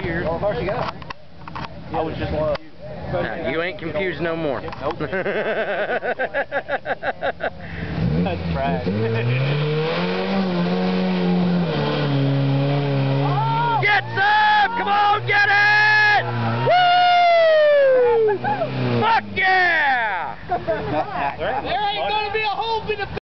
Here. Well, first you got. I was just one. Nah, you ain't confused no more. Nope. That's right. Get some! Come on, get it! Woo! Fuck yeah! There ain't gonna be a hole